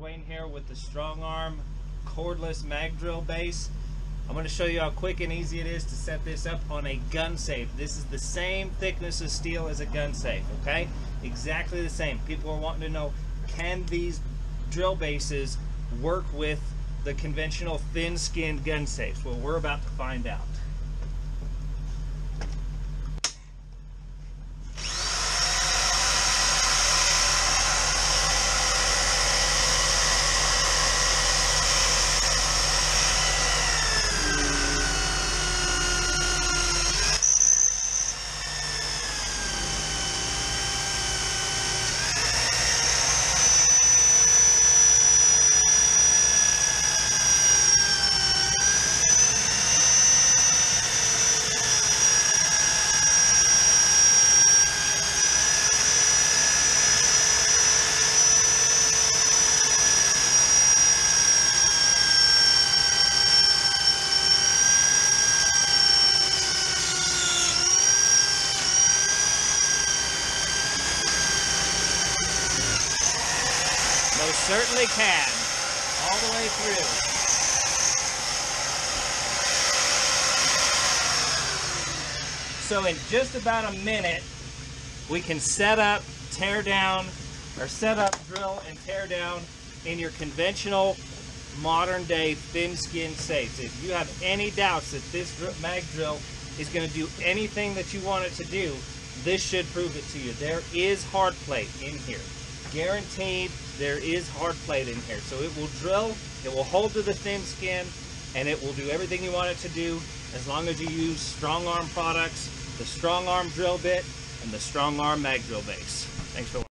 Wayne here with the StrongArm cordless mag drill base. I'm going to show you how quick and easy it is to set this up on a gun safe. This is the same thickness of steel as a gun safe, okay? Exactly the same. People are wanting to know, can these drill bases work with the conventional thin-skinned gun safes? Well, we're about to find out. Certainly can. All the way through. So in just about a minute, we can set up, tear down, or set up, drill, and tear down in your conventional modern day thin skin safes. If you have any doubts that this mag drill is going to do anything that you want it to do, this should prove it to you. There is hard plate in here. Guaranteed there is hard plate in here. So it will drill, it will hold to the thin skin, and it will do everything you want it to do as long as you use StrongArm products, the StrongArm drill bit, and the StrongArm mag drill base. Thanks for watching.